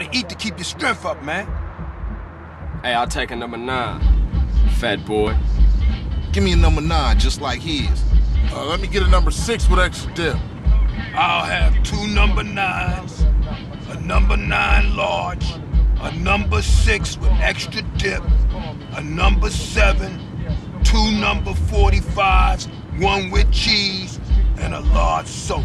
gotta eat to keep your strength up, man. Hey, I'll take a number nine, fat boy. Give me a number nine, just like his. Uh, let me get a number six with extra dip. I'll have two number nines, a number nine large, a number six with extra dip, a number seven, two number 45s, one with cheese, and a large soap.